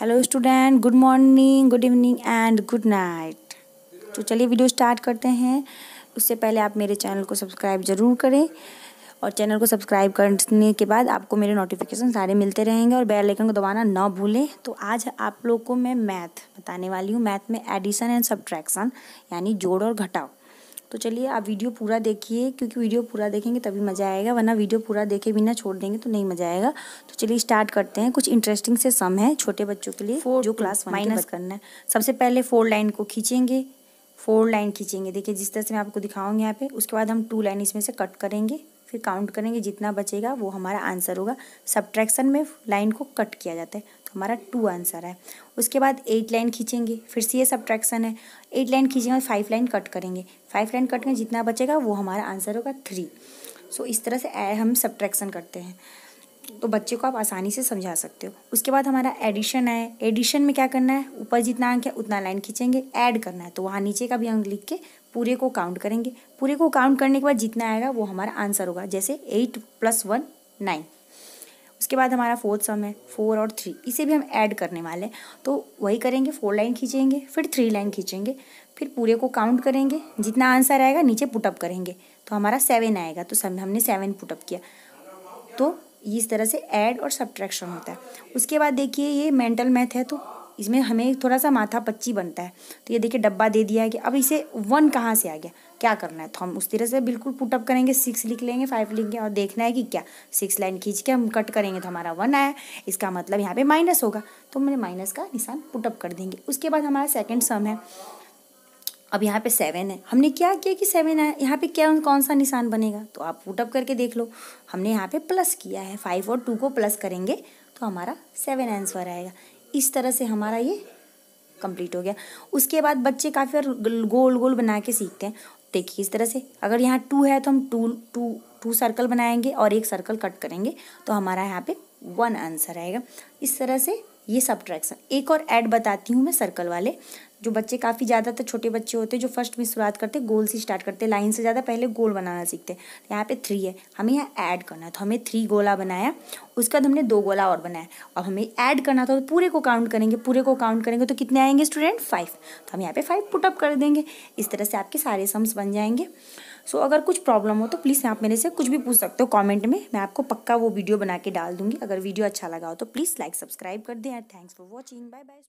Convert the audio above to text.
Hello student good morning good evening and good night तो चलिए video start करते हैं। उससे पहले आप मेरे चैनल को सब्सक्राइब ज़रूर करें और चैनल को सब्सक्राइब करने के बाद आपको मेरे नोटिफिकेशन सारे मिलते रहेंगे और बेल आइकन को दबाना ना भूलें। तो आज आप लोग को मैं मैथ बताने वाली हूँ। मैथ में एडिशन एंड सब्ट्रैक्शन यानी जोड़ और घटाओ तो चलिए आप वीडियो पूरा देखिए क्योंकि वीडियो पूरा देखेंगे तभी मज़ा आएगा वरना वीडियो पूरा देखे बिना छोड़ देंगे तो नहीं मज़ा आएगा। तो चलिए स्टार्ट करते हैं। कुछ इंटरेस्टिंग से सम है छोटे बच्चों के लिए फोर जो क्लास माइनस करना है। सबसे पहले फोर लाइन को खींचेंगे। फोर लाइन खींचेंगे। देखिए जिस तरह से मैं आपको दिखाऊँगी यहाँ पे उसके बाद हम टू लाइन इसमें से कट करेंगे। फिर काउंट करेंगे, जितना बचेगा वो हमारा आंसर होगा। सब्ट्रैक्शन में लाइन को कट किया जाता है तो हमारा टू आंसर है। उसके बाद एट लाइन खींचेंगे, फिर से ये सब्ट्रैक्शन है। एट लाइन खींचेंगे फाइव लाइन कट करेंगे। फाइव लाइन कट करेंगे जितना बचेगा वो हमारा आंसर होगा थ्री सो इस तरह से हम सब्ट्रैक्शन करते हैं। तो बच्चे को आप आसानी से समझा सकते हो। उसके बाद हमारा एडिशन है एडिशन में क्या करना है? ऊपर जितना अंक है, उतना लाइन खींचेंगे। ऐड करना है। तो वहाँ नीचे का भी अंक लिख के पूरे को काउंट करेंगे। पूरे को काउंट करने के बाद जितना आएगा, वो हमारा आंसर होगा। जैसे एट प्लस वन नाइन उसके बाद हमारा फोर्थ सम है। फोर और थ्री इसे भी हम ऐड करने वाले हैं। तो वही करेंगे। फोर लाइन खींचेंगे। फिर थ्री लाइन खींचेंगे। फिर पूरे को काउंट करेंगे। जितना आंसर आएगा, नीचे पुटअप करेंगे। तो हमारा सेवन आएगा। तो सब हमने सेवन पुटअप किया। तो इस तरह से ऐड और सब्ट्रैक्शन होता है। उसके बाद देखिए, ये मेंटल मैथ है तो इसमें हमें थोड़ा सा माथा पच्ची बनता है। तो ये देखिए, डब्बा दे दिया है कि अब इसे वन कहाँ से आ गया? क्या करना है? तो हम उस तरह से बिल्कुल पुटअप करेंगे। सिक्स लिख लेंगे फाइव लिखेंगे और देखना है कि क्या? सिक्स लाइन खींच के हम कट करेंगे तो हमारा वन आया। इसका मतलब यहाँ पे माइनस होगा। तो मैंने माइनस का निशान पुटअप कर देंगे। उसके बाद हमारा सेकेंड सम है। अब यहाँ पे सेवन है। हमने क्या किया कि सेवन है? यहाँ पे क्या कौन सा निशान बनेगा? तो आप पुटअप करके देख लो। हमने यहाँ पे प्लस किया है। फाइव और टू को प्लस करेंगे तो हमारा सेवन आंसर आएगा। इस तरह से हमारा ये कंप्लीट हो गया। उसके बाद बच्चे काफ़ी बार गोल गोल बना के सीखते हैं। देखिए इस तरह से। अगर यहाँ टू है तो हम टू टू टू सर्कल बनाएँगे और एक सर्कल कट करेंगे तो हमारा यहाँ पे वन आंसर आएगा। इस तरह से ये सब्ट्रैक्शन एक और ऐड बताती हूँ मैं सर्कल वाले। जो बच्चे काफ़ी ज़्यादातर छोटे बच्चे होते हैं जो फ़र्स्ट में शुरुआत करते गोल से स्टार्ट करते लाइन से ज़्यादा पहले गोल बनाना सीखते हैं। तो यहाँ पे थ्री है। हमें यहाँ ऐड करना है। तो हमें थ्री गोला बनाया। उसके बाद हमने दो गोला और बनाया। और हमें ऐड करना था तो पूरे को काउंट करेंगे पूरे को काउंट करेंगे तो कितने आएँगे स्टूडेंट फाइव तो हम यहाँ पे फाइव पुटअप कर देंगे। इस तरह से आपके सारे सम्स बन जाएँगे। सो so, अगर कुछ प्रॉब्लम हो तो प्लीज़ आप मेरे से कुछ भी पूछ सकते हो कमेंट में। मैं आपको पक्का वो वीडियो बना के डाल दूँगी। अगर वीडियो अच्छा लगा हो तो प्लीज़ लाइक सब्सक्राइब कर दें। And thanks for watching bye bye